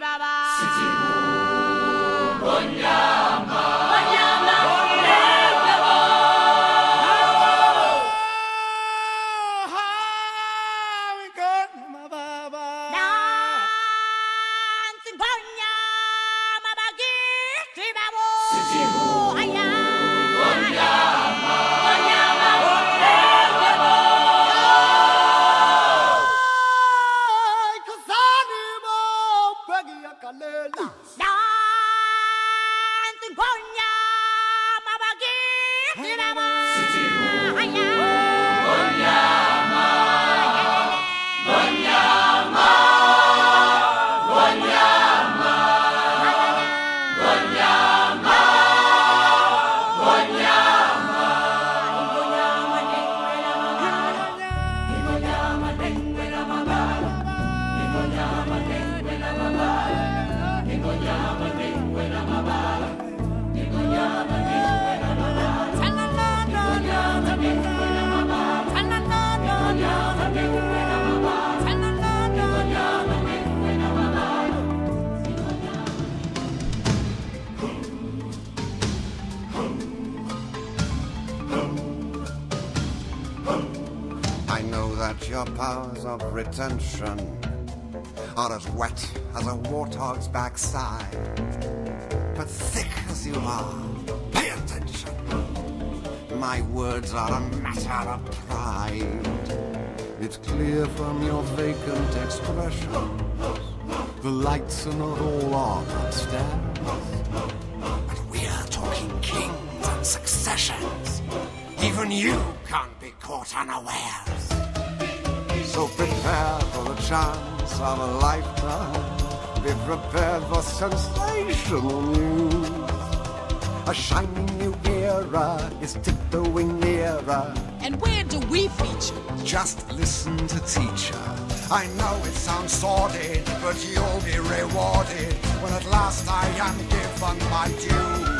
baba. 知道吗？哎呀！Your powers of retention are as wet as a warthog's backside. But thick as you are, pay attention. My words are a matter of pride. It's clear from your vacant expression. The lights are not all on upstairs. But we're talking kings and successions. Even you can't be caught unawares. So prepare for the chance of a lifetime. Be prepared for sensational news. A shining new era is tiptoeing nearer. And where do we feature? Just listen to teacher. I know it sounds sordid, but you'll be rewarded when at last I am given my dues.